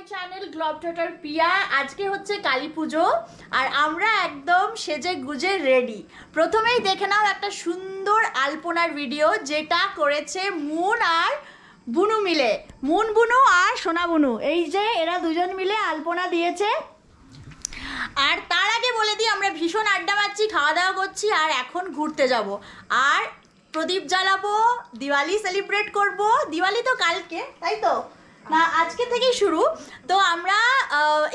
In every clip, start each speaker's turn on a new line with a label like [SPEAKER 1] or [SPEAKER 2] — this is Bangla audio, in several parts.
[SPEAKER 1] মাই চ্যানেল গ্লবটটার পিয়া। আজকে হচ্ছে কালী পুজো, আর আমরা একদম সেজে গুজে রেডি প্রথমেই দেখে নাও একটা সুন্দর আলপনার ভিডিও যেটা করেছে মুন আর বুনু মিলে। মুন বুনু আর সোনা বুনু। এই যে এরা দুজন মিলে আলপনা দিয়েছে। আর তার আগে বলে দিই, আমরা ভীষণ আড্ডা মারছি, খাওয়া দাওয়া করছি, আর এখন ঘুরতে যাব। আর প্রদীপ জ্বালাবো, দিওয়ালি সেলিব্রেট করব। দিওয়ালি তো কালকে, তাই তো? না, আজকে থেকেই শুরু। তো আমরা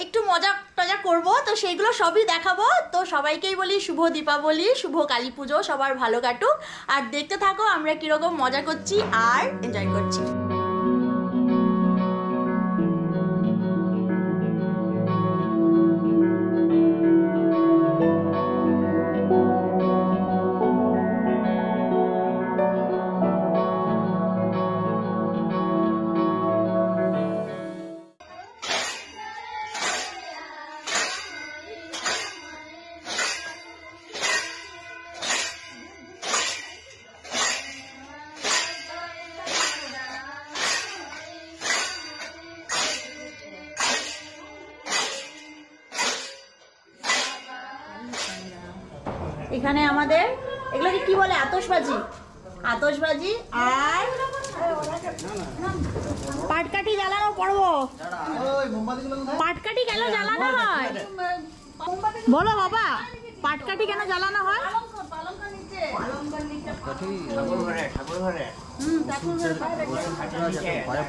[SPEAKER 1] একটু মজা টজা করব। তো সেইগুলো সবই দেখাবো। তো সবাইকেই বলি শুভ দীপাবলি, শুভ কালী পুজো, সবার ভালো কাটুক। আর দেখতে থাকো আমরা কীরকম মজা করছি আর এনজয় করছি। এখানে আমাদের এগুলোকে কি বলে? আতশবাজি। আতশবাজি আর পাটকাঠি জ্বালানো পড়ব পাটকাঠি কেন জ্বালানো হয়? বলো বাবা পাটকাঠি কেন জ্বালানো হয়?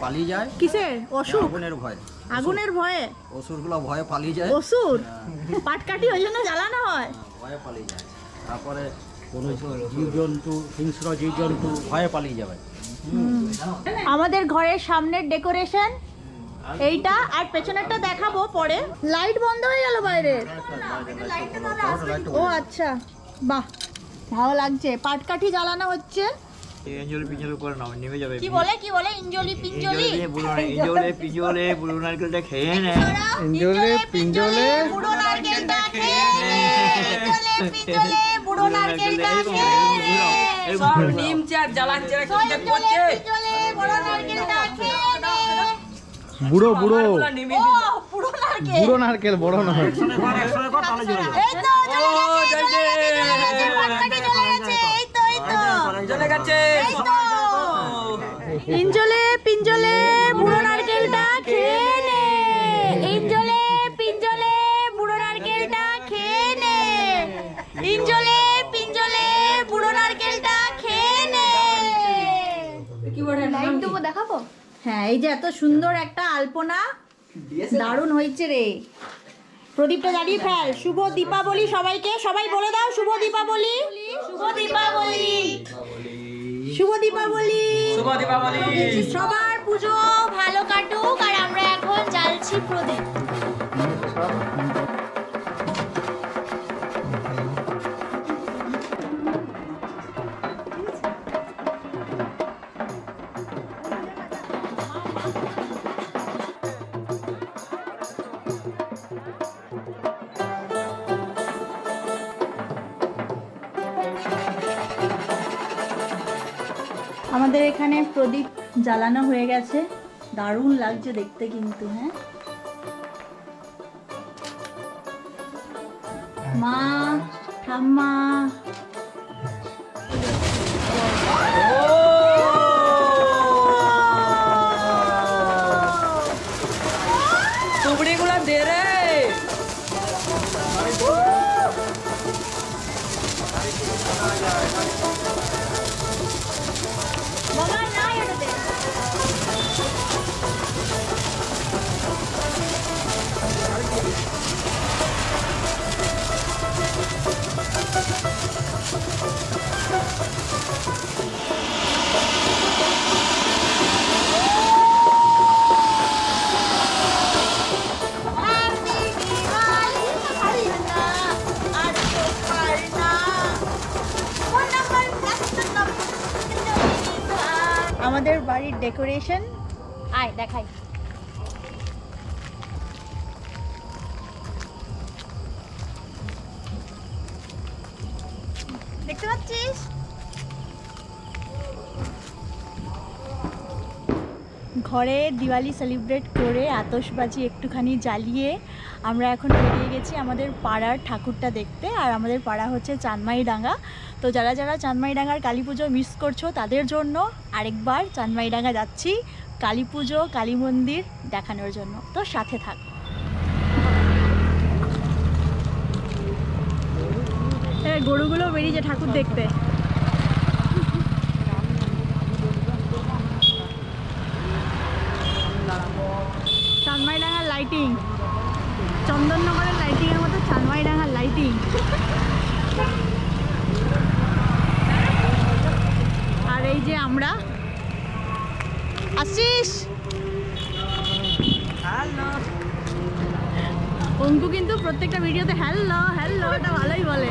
[SPEAKER 2] পালিয়ে যায়
[SPEAKER 1] কিসের
[SPEAKER 2] আগুনের ভয়?
[SPEAKER 1] আগুনের ভয়ে
[SPEAKER 2] পালিয়ে যায়।
[SPEAKER 1] অসুর? পাটকাঠি ওই জন্য জ্বালানো হয়?
[SPEAKER 2] ভয়ে পালিয়ে যায়। তারপরে কোনো জীবজন্তু হিংস্র জীবজন্তু ভয়ে পালিয়ে যাবে।
[SPEAKER 1] আমাদের ঘরের সামনের ডেকোরেশন এইটা আর পেছনেরটা দেখাবো পরে। লাইট বন্ধ হয়ে গেল বাইরে। ও আচ্ছা বাহ ভালো লাগছে। পাটকাঠি জ্বালানো হচ্ছে।
[SPEAKER 3] এঞ্জলি পিঞ্জলি করে নাও নেমে যাবে
[SPEAKER 1] কি বলে কি বলে? ইঞ্জলি পিঞ্জলি?
[SPEAKER 3] বুড়ো এঞ্জলে পিঞ্জলে বুড়ো নারকেলটা খেয়ে নে।
[SPEAKER 1] ইঞ্জলে পিঞ্জলে বুড়ো নারকেলটা খেয়ে নে। ইঞ্জলে পিঞ্জলে বুড়ো নারকেলটা খেয়ে নে।
[SPEAKER 3] সব
[SPEAKER 4] নিম চার জ্বালাচ্ছে না কি করছে?
[SPEAKER 1] পিঞ্জলে বুড়ো নারকেলটা খেয়ে নে।
[SPEAKER 5] বুড়ো বুড়ো।
[SPEAKER 4] আমারগুলো নিমে
[SPEAKER 1] ও বুড়ো নারকেল।
[SPEAKER 5] বুড়ো নারকেল বড় নয়
[SPEAKER 1] এই তো চলে গেছে চলে গেছে চলে গেছে পাটকাঠি চলে গেছে এই তো এই তো
[SPEAKER 4] চলে গেছে।
[SPEAKER 1] এই ইঞ্জলে পিঞ্জলে বুড়ো নারকেলটা খেয়ে নে। ইঞ্জলে পিঞ্জলে বুড়ো নারকেলটা খেয়ে নে। ইঞ্জলে পিঞ্জলে বুড়ো নারকেলটা খেয়ে নে। লাইট দেবো দেখাবো? হ্যাঁ এই যে এত সুন্দর একটা আলপনা। দারুণ হয়েছে রে। প্রদীপটা জ্বালিয়ে ফেল। শুভ দীপাবলি সবাইকে। সবাই বলে দাও শুভ দীপাবলি। শুভ দীপাবলি। শুভ দীপাবলি।
[SPEAKER 4] শুভ দীপাবলি।
[SPEAKER 1] সবার পুজো ভালো কাটুক আর আমরা এখন জ্বালছি প্রদীপ। আমাদের এখানে প্রদীপ জ্বালানো হয়ে গেছে। দারুণ লাগছে দেখতে কিন্তু হ্যাঁ? মা ঠাম্মা বাড়ির ডেকোরেশন। আয়, দেখাই। দেখতে পাচ্ছিস? ঘরে দিওয়ালি সেলিব্রেট করে আতশবাজি একটুখানি জ্বালিয়ে আমরা এখন বেরিয়ে গেছি আমাদের পাড়ার ঠাকুরটা দেখতে, আর আমাদের পাড়া হচ্ছে চাঁদমাইডাঙ্গা তো যারা যারা চাঁদমাইডাঙ্গার কালী পুজো মিস করছ, তাদের জন্য আরেকবার চাঁদমাইডাঙ্গা যাচ্ছি, কালী পুজো, কালী মন্দির দেখানোর জন্য। তো সাথে থাক। গরুগুলো বেরিয়েছে ঠাকুর দেখতে। চাঁদমাইডাঙ্গার লাইটিং চন্দননগরের লাইটিংয়ের মতো চাঁদমাইডাঙ্গার লাইটিং আর এই যে আমরা আসিস অঙ্কু কিন্তু প্রত্যেকটা ভিডিওতে হ্যালো হ্যালো এটা ভালোই বলে।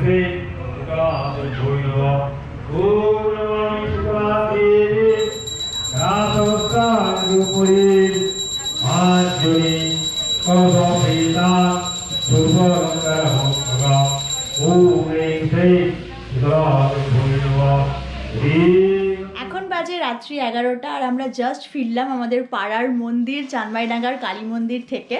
[SPEAKER 1] 23 বাজে রাত্রি এগারোটা আর আমরা জাস্ট ফিরলাম আমাদের পাড়ার মন্দির, চানমাইডাঙ্গার কালী মন্দির থেকে।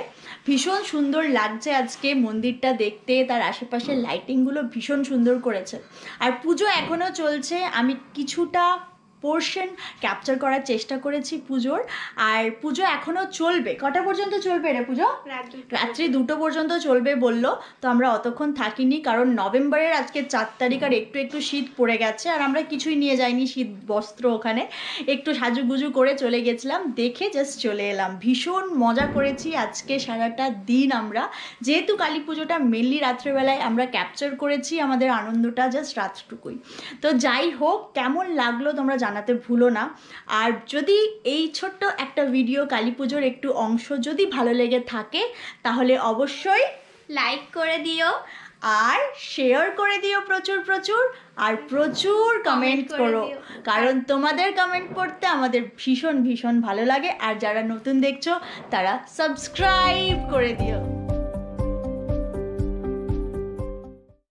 [SPEAKER 1] ভীষণ সুন্দর লাগছে আজকে মন্দিরটা দেখতে, তার আশেপাশের লাইটিংগুলো ভীষণ সুন্দর করেছে। আর পুজো এখনও চলছে, আমি কিছুটা পোর্শন ক্যাপচার করার চেষ্টা করেছি পুজোর। আর পুজো এখনও চলবে। কটা পর্যন্ত চলবে রে পুজো? রাত্রি দুটো। পর্যন্ত চলবে বলল। তো আমরা অতক্ষণ থাকিনি কারণ নভেম্বরের আজকে চার তারিখ আর একটু একটু শীত পড়ে গেছে আর আমরা কিছুই নিয়ে যাইনি শীত বস্ত্র ওখানে। একটু সাজুগুজু করে চলে গেছিলাম দেখে জাস্ট চলে এলাম। ভীষণ মজা করেছি আজকে সারাটা দিন আমরা। যেহেতু কালী পুজোটা মেনলি রাত্রেবেলায় আমরা ক্যাপচার করেছি আমাদের আনন্দটা জাস্ট রাতটুকুই। তো যাই হোক কেমন লাগল তোমরা জানাতে ভুলো না। আর যদি এই ছোট্ট একটা ভিডিও কালী পুজোর একটু অংশ যদি ভালো লেগে থাকে তাহলে অবশ্যই লাইক করে দিও আর শেয়ার করে দিও প্রচুর প্রচুর আর প্রচুর কমেন্ট
[SPEAKER 6] করো
[SPEAKER 1] কারণ তোমাদের কমেন্ট পড়তে আমাদের ভীষণ ভীষণ ভালো লাগে। আর যারা নতুন দেখছ তারা সাবস্ক্রাইব করে দিও।